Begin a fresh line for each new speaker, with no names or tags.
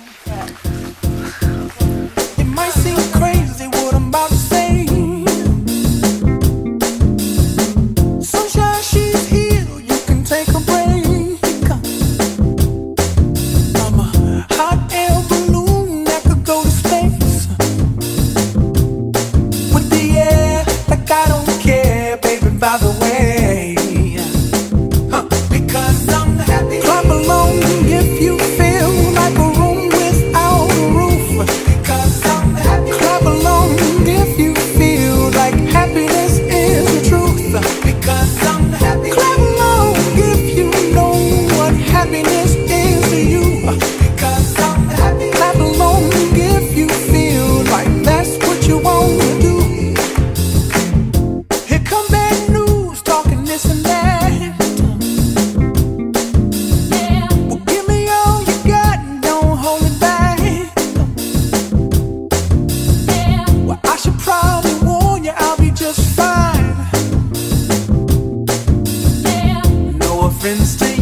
It No to